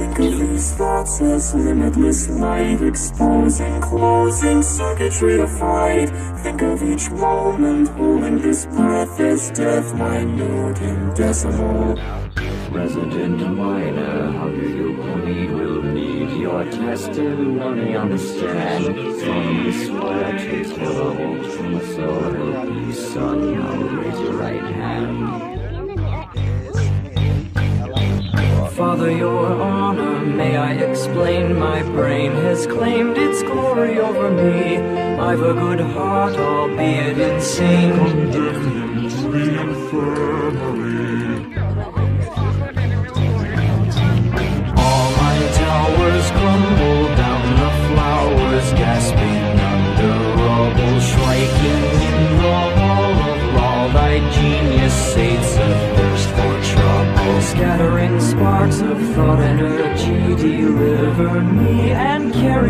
Think of these thoughts as limitless light Exposing, closing circuitry of fight Think of each moment holding this breath as death Minute and decimal Resident miner, how do you plead? Will need your testimony, understand? From this swear to terrible truth, so help me, son. Now raise your right hand. Father, your honor, may I explain? My brain has claimed its glory over me. I've a good heart, albeit insane. Condemn him to the infirmary All my towers crumble down, the flowers gasping under rubble, striking in the hall of law. Thy genius sates trouble, sparks of thought energy. Deliver me and carry